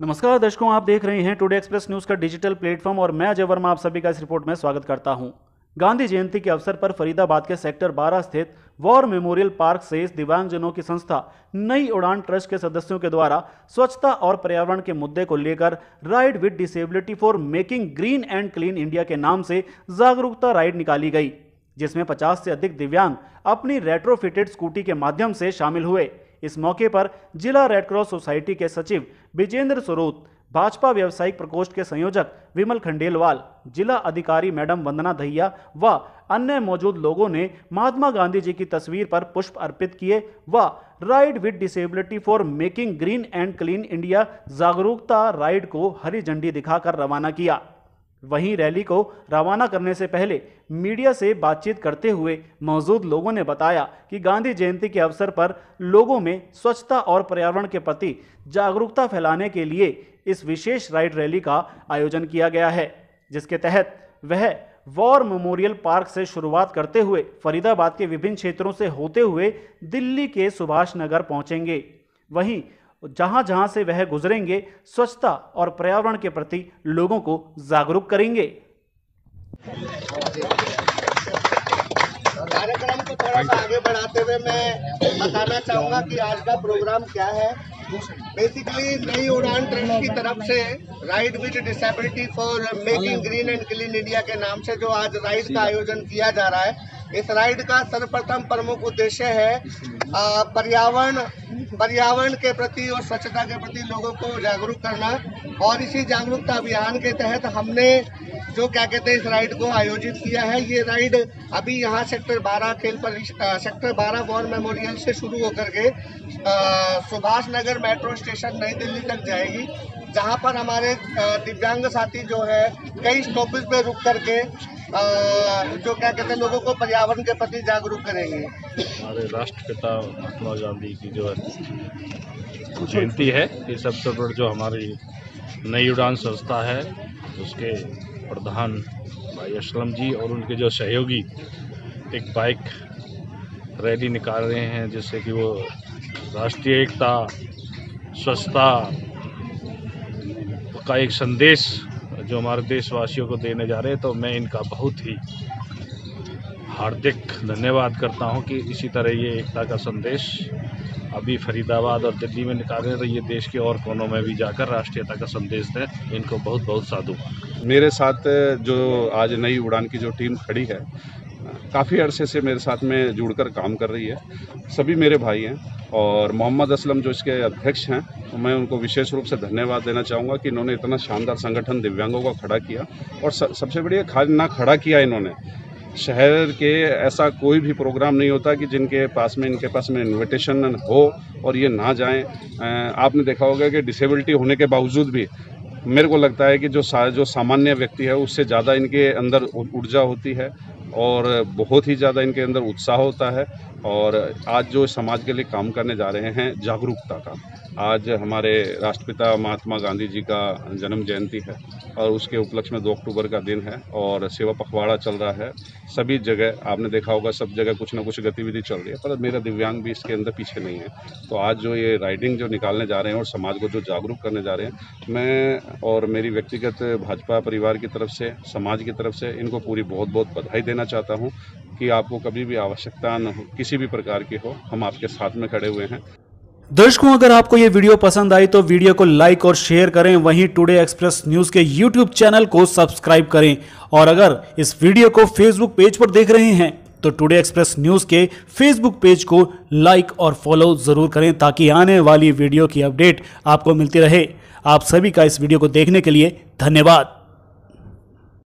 नमस्कार, दर्शकों, आप देख रहे हैं टुडे एक्सप्रेस न्यूज़ का डिजिटल प्लेटफॉर्म और मैं अजय वर्मा, आप सभी का इस रिपोर्ट में स्वागत करता हूँ। गांधी जयंती के अवसर पर फरीदाबाद के सेक्टर 12 स्थित वॉर मेमोरियल पार्क से दिव्यांगजनों की संस्था नई उड़ान ट्रस्ट के सदस्यों के द्वारा स्वच्छता और पर्यावरण के मुद्दे को लेकर ride with disability for making green and clean India के नाम से जागरूकता राइड निकाली गई। जिसमें 50 से अधिक दिव्यांग अपनी रेट्रोफिटेड स्कूटी के माध्यम से शामिल हुए। इस मौके पर जिला रेडक्रॉस सोसाइटी के सचिव विजेंद्र स्वरूप भाजपा व्यवसायिक प्रकोष्ठ के संयोजक विमल खंडेलवाल, जिला अधिकारी मैडम वंदना दहिया व अन्य मौजूद लोगों ने महात्मा गांधी जी की तस्वीर पर पुष्प अर्पित किए व ride with disability for making green and clean India जागरूकता राइड को हरी झंडी दिखाकर रवाना किया। वहीं रैली को रवाना करने से पहले मीडिया से बातचीत करते हुए मौजूद लोगों ने बताया कि गांधी जयंती के अवसर पर लोगों में स्वच्छता और पर्यावरण के प्रति जागरूकता फैलाने के लिए इस विशेष राइड रैली का आयोजन किया गया है, जिसके तहत वह वॉर मेमोरियल पार्क से शुरुआत करते हुए फरीदाबाद के विभिन्न क्षेत्रों से होते हुए दिल्ली के सुभाष नगर पहुँचेंगे। वहीं जहाँ जहाँ से वह गुजरेंगे, स्वच्छता और पर्यावरण के प्रति लोगों को जागरूक करेंगे। कार्यक्रम को थोड़ा सा आगे बढ़ाते हुए मैं बताना चाहूँगा कि आज का प्रोग्राम क्या है। बेसिकली नई उड़ान ट्रस्ट की तरफ़ से ride with disability for making green and clean India के नाम से जो आज राइड का आयोजन किया जा रहा है इस राइड का सर्वप्रथम प्रमुख उद्देश्य है पर्यावरण पर्यावरण के प्रति और स्वच्छता के प्रति लोगों को जागरूक करना। और इसी जागरूकता अभियान के तहत हमने जो क्या कहते हैं इस राइड को आयोजित किया है, ये राइड अभी यहाँ सेक्टर 12 खेल पर सेक्टर 12 वॉर मेमोरियल से शुरू होकर के सुभाष नगर मेट्रो स्टेशन नई दिल्ली तक जाएगी, जहाँ पर हमारे दिव्यांग साथी जो है, कई स्टॉपेज पे रुक करके जो क्या कहते हैं लोगों को पर्यावरण के प्रति जागरूक करेंगे। हमारे राष्ट्रपिता महात्मा गांधी की जो है जयंती है इस अवसर पर जो हमारी नई उड़ान संस्था है उसके प्रधान भाई असलम जी और उनके जो सहयोगी एक बाइक रैली निकाल रहे हैं जिससे कि वो राष्ट्रीय एकता स्वच्छता का एक संदेश जो हमारे देशवासियों को देने जा रहे हैं तो मैं इनका बहुत ही हार्दिक धन्यवाद करता हूँ कि इसी तरह ये एकता का संदेश अभी फरीदाबाद और दिल्ली में निकाल रहे तो ये देश के और कोनों में भी जाकर राष्ट्रीयता का संदेश दें, इनको बहुत बहुत साधु। मेरे साथ जो आज नई उड़ान की जो टीम खड़ी है काफ़ी अरसे से मेरे साथ में जुड़कर काम कर रही है। सभी मेरे भाई हैं और मोहम्मद असलम जो इसके अध्यक्ष हैं तो मैं उनको विशेष रूप से धन्यवाद देना चाहूँगा कि इन्होंने इतना शानदार संगठन दिव्यांगों का खड़ा किया और सबसे बढ़िया ना खड़ा किया इन्होंने। शहर के ऐसा कोई भी प्रोग्राम नहीं होता कि जिनके पास में इनके पास में इनविटेशन हो और ये ना जाएँ। आपने देखा होगा कि डिसेबिलिटी होने के बावजूद भी मेरे को लगता है कि जो सा, जो सामान्य व्यक्ति है उससे ज़्यादा इनके अंदर ऊर्जा होती है और बहुत ही ज़्यादा इनके अंदर उत्साह होता है और आज जो समाज के लिए काम करने जा रहे हैं जागरूकता का। आज हमारे राष्ट्रपिता महात्मा गांधी जी का जन्म जयंती है और उसके उपलक्ष्य में दो अक्टूबर का दिन है और सेवा पखवाड़ा चल रहा है। सभी जगह, आपने देखा होगा, सब जगह कुछ ना कुछ गतिविधि चल रही है, पर मेरा दिव्यांग भी इसके अंदर पीछे नहीं है। तो आज जो ये राइडिंग जो निकालने जा रहे हैं और समाज को जो जागरूक करने जा रहे हैं, मैं और मेरी व्यक्तिगत भाजपा परिवार की तरफ़ से, समाज की तरफ़ से इनको पूरी बहुत बहुत बधाई देना चाहता हूँ कि आपको कभी भी आवश्यकता न हो, किसी भी प्रकार की हो, हम आपके साथ में खड़े हुए हैं। दर्शकों, अगर आपको ये वीडियो पसंद आई तो वीडियो को लाइक और शेयर करें। वहीं टुडे एक्सप्रेस न्यूज़ के यूट्यूब चैनल को सब्सक्राइब करें। और अगर इस वीडियो को फेसबुक पेज पर देख रहे हैं तो टुडे एक्सप्रेस न्यूज़ के फेसबुक पेज को लाइक और फॉलो ज़रूर करें ताकि आने वाली वीडियो की अपडेट आपको मिलती रहे। आप सभी का इस वीडियो को देखने के लिए धन्यवाद।